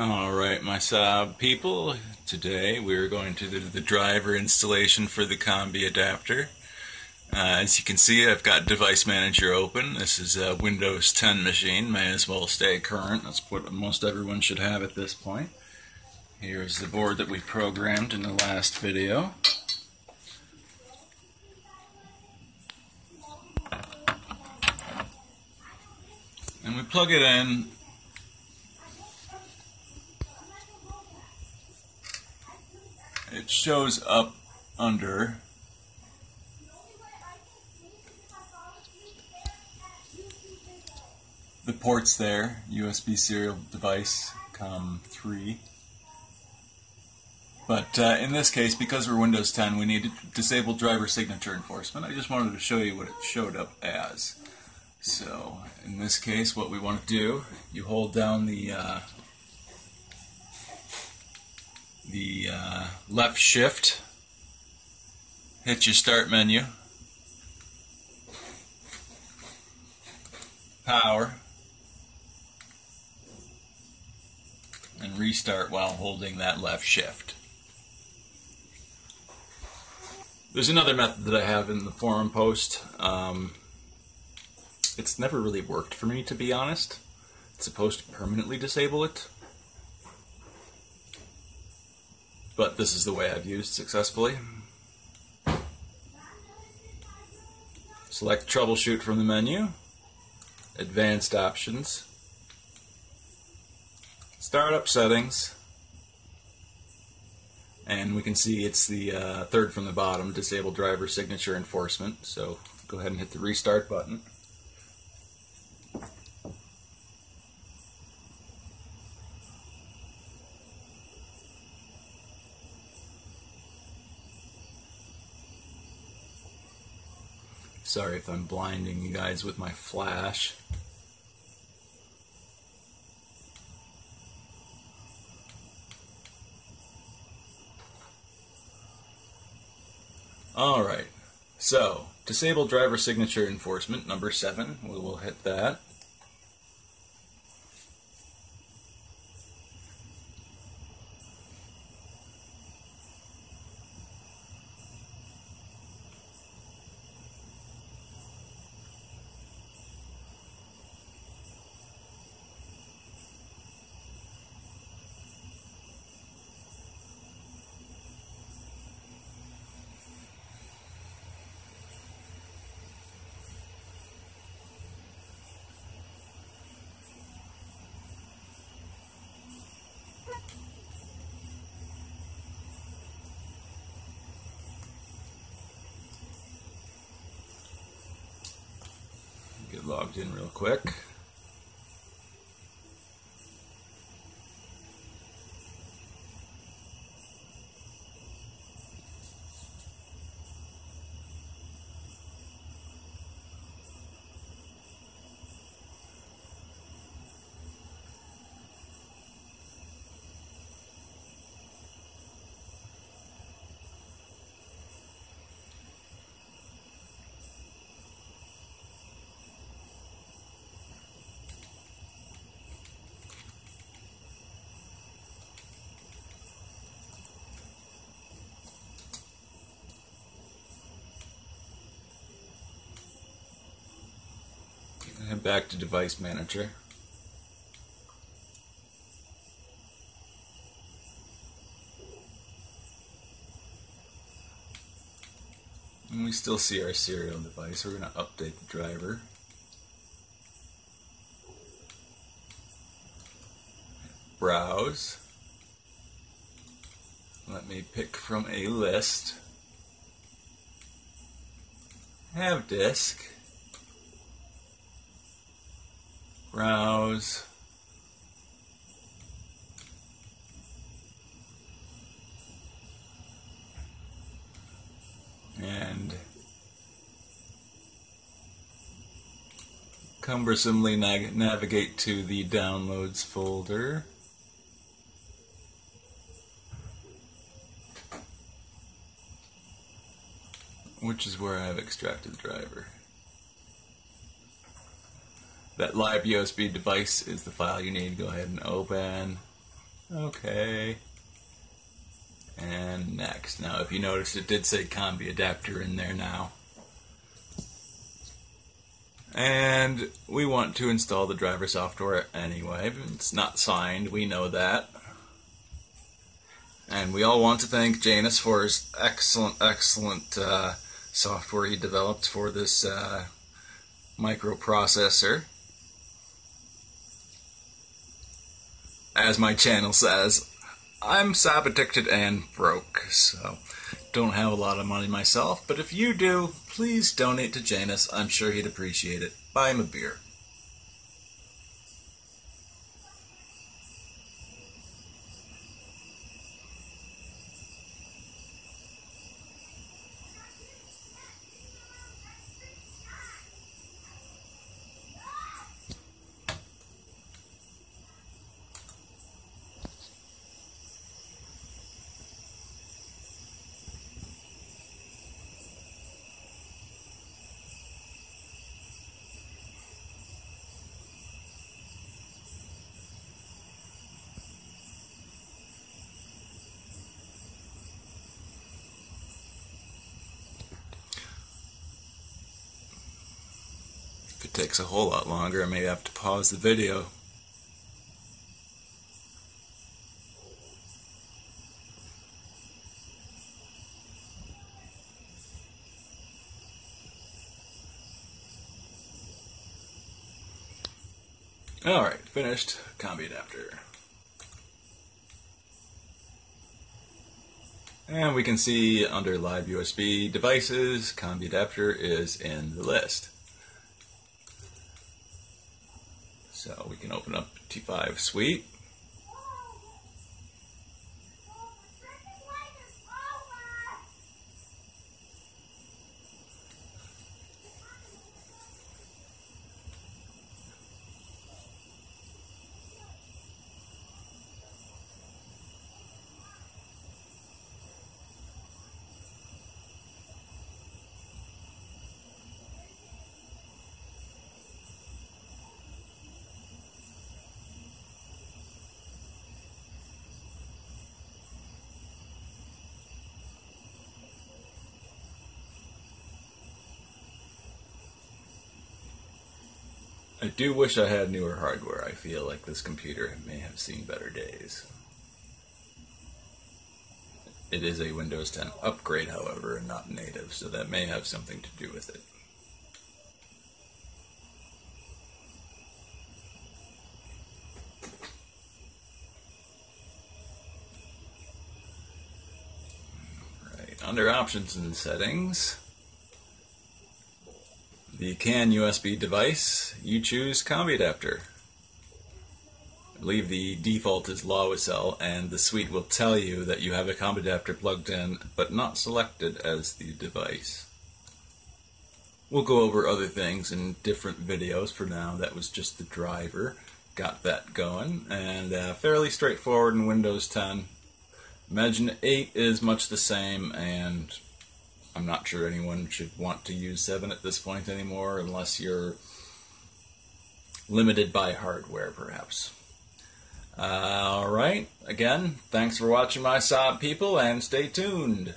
All right, my Saab people. Today we are going to do the driver installation for the Combi adapter. Uh, as you can see, I've got Device Manager open. This is a Windows 10 machine. May as well stay current. That's what most everyone should have at this point. Here's the board that we programmed in the last video. And we plug it in it shows up under. The ports there USB serial device COM3 but uh, in this case because we're Windows 10 we need to disable driver signature enforcement. I just wanted to show you what it showed up as. So in this case what we want to do you hold down the uh, the uh, left shift, hit your start menu, power, and restart while holding that left shift. There's another method that I have in the forum post. Um, it's never really worked for me, to be honest. It's supposed to permanently disable it. But this is the way I've used successfully. Select Troubleshoot from the menu, Advanced Options, Startup Settings, and we can see it's the uh, third from the bottom, Disable Driver Signature Enforcement, so go ahead and hit the Restart button. Sorry if I'm blinding you guys with my flash. Alright, so disable driver signature enforcement, number seven, we will hit that. Logged in real quick. Head back to Device Manager. And we still see our serial device. We're going to update the driver. Browse. Let me pick from a list. Have disk. Browse and cumbersomely nav navigate to the downloads folder which is where I've extracted the driver. That libusb device is the file you need. Go ahead and open. Okay. And next. Now, if you notice, it did say combi adapter in there now. And we want to install the driver software anyway. It's not signed, we know that. And we all want to thank Janus for his excellent, excellent uh, software he developed for this uh, microprocessor. As my channel says, I'm Saab addicted and broke, so don't have a lot of money myself, but if you do, please donate to Janus. I'm sure he'd appreciate it. Buy him a beer. It takes a whole lot longer, I may have to pause the video. Alright, finished. Combi adapter. And we can see under libusb devices, combi adapter is in the list. So we can open up T5 Suite. I do wish I had newer hardware. I feel like this computer may have seen better days. It is a Windows 10 upgrade, however, and not native, so that may have something to do with it. Right, under options and settings, the CAN USB device, you choose combi adapter. I believe the default is Lawicell, and the suite will tell you that you have a combi adapter plugged in, but not selected as the device. We'll go over other things in different videos. For now, that was just the driver. Got that going, and uh, fairly straightforward in Windows 10. Imagine 8 is much the same, and I'm not sure anyone should want to use 7 at this point anymore unless you're limited by hardware, perhaps. Uh, Alright, again, thanks for watching my Saab people, and stay tuned.